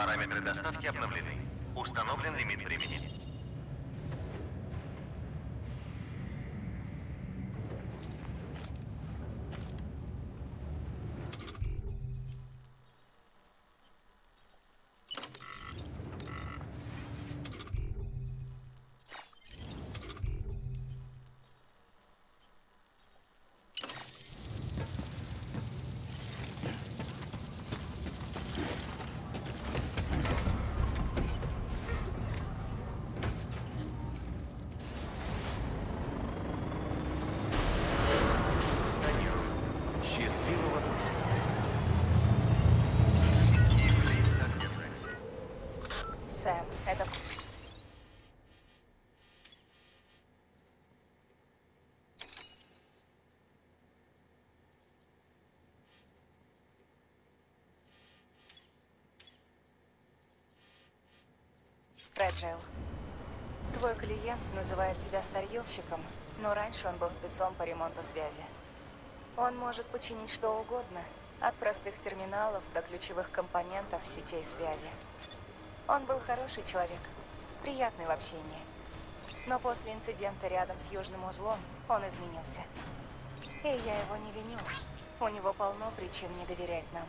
Параметры доставки обновлены. Установлен лимит времени. Фреджил. Твой клиент называет себя старьевщиком, но раньше он был спецом по ремонту связи. Он может починить что угодно, от простых терминалов до ключевых компонентов сетей связи. Он был хороший человек, приятный в общении. Но после инцидента рядом с Южным узлом он изменился. И я его не виню. У него полно причин не доверять нам.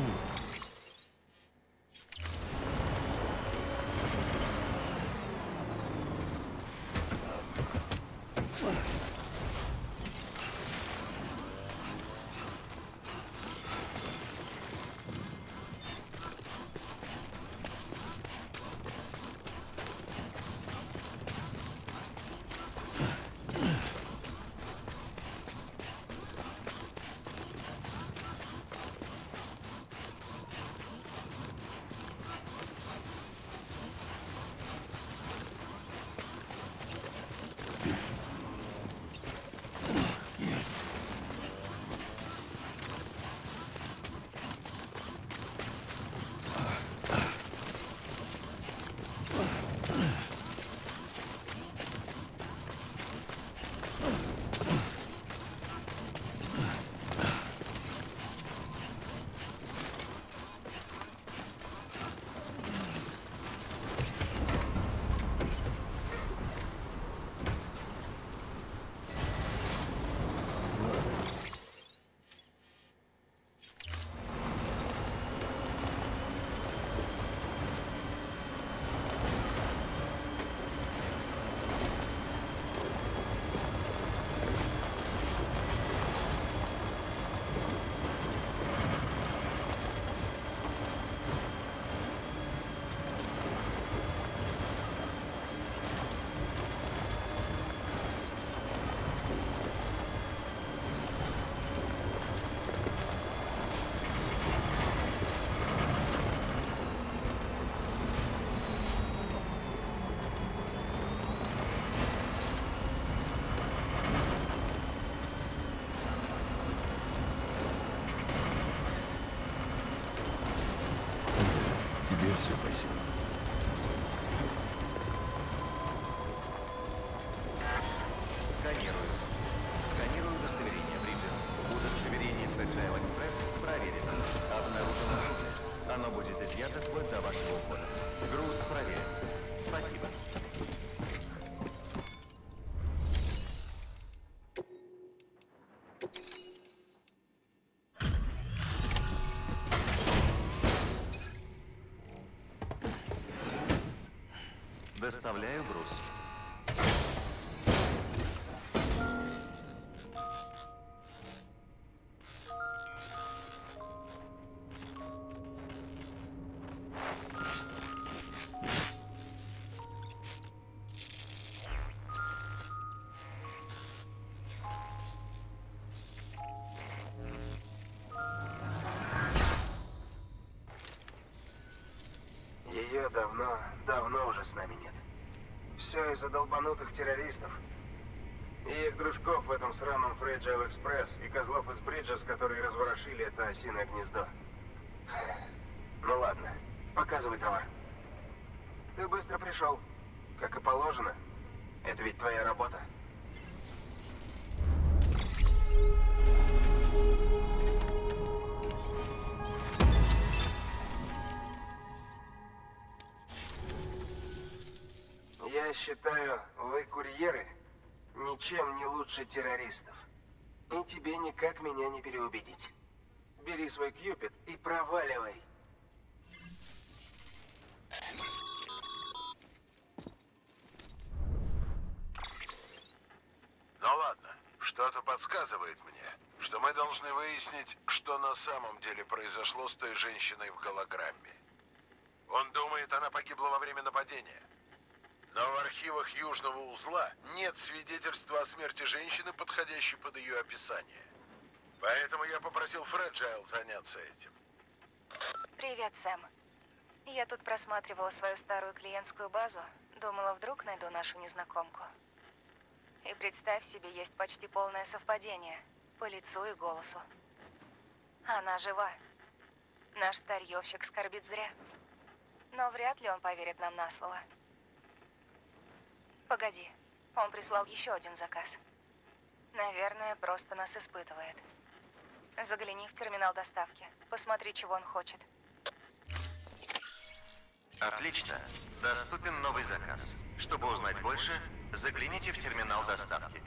Hmm. Все по Доставляю груз. Ее давно, давно уже с нами нет. Все из-за долбанутых террористов. И их дружков в этом сраном Fragile Экспресс и козлов из Бриджес, которые разворошили это осиное гнездо. Ну ладно, показывай товар. Ты быстро пришел, как и положено. Это ведь твоя работа. Я считаю, вы, курьеры, ничем не лучше террористов. И тебе никак меня не переубедить. Бери свой кьюпид и проваливай. Ну ладно, что-то подсказывает мне, что мы должны выяснить, что на самом деле произошло с той женщиной в голограмме. Он думает, она погибла во время нападения. Но в архивах Южного узла нет свидетельства о смерти женщины, подходящей под ее описание. Поэтому я попросил Фреджайл заняться этим. Привет, Сэм. Я тут просматривала свою старую клиентскую базу. Думала, вдруг найду нашу незнакомку. И представь себе, есть почти полное совпадение. По лицу и голосу. Она жива. Наш старьевщик скорбит зря. Но вряд ли он поверит нам на слово. Погоди, он прислал еще один заказ. Наверное, просто нас испытывает. Загляни в терминал доставки. Посмотри, чего он хочет. Отлично. Доступен новый заказ. Чтобы узнать больше, загляните в терминал доставки.